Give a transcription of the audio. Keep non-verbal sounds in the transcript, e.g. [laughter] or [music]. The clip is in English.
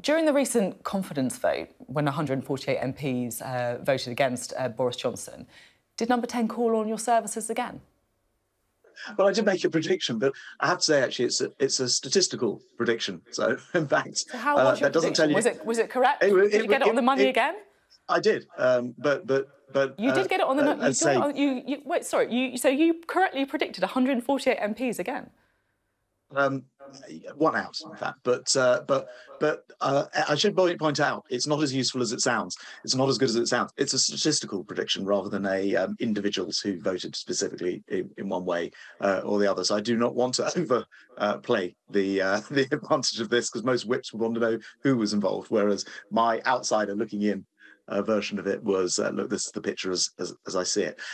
During the recent confidence vote, when 148 MPs uh, voted against uh, Boris Johnson, did Number 10 call on your services again? Well, I did make a prediction, but I have to say, actually, it's a it's a statistical prediction. So, [laughs] in fact, so how, uh, that doesn't tell you. Was it was it correct? It, did you get it, it, on the money again? I did, um, but but but you did uh, get it on the. Uh, you, say, on, you, you wait. Sorry, you so you correctly predicted 148 MPs again. Um, one out, in fact. But uh, but but uh, I should point out it's not as useful as it sounds. It's not as good as it sounds. It's a statistical prediction rather than a um, individuals who voted specifically in, in one way uh, or the other. So I do not want to [laughs] overplay uh, the uh, [laughs] the advantage of this because most whips would want to know who was involved, whereas my outsider looking in uh, version of it was look, this is the picture as, as, as I see it.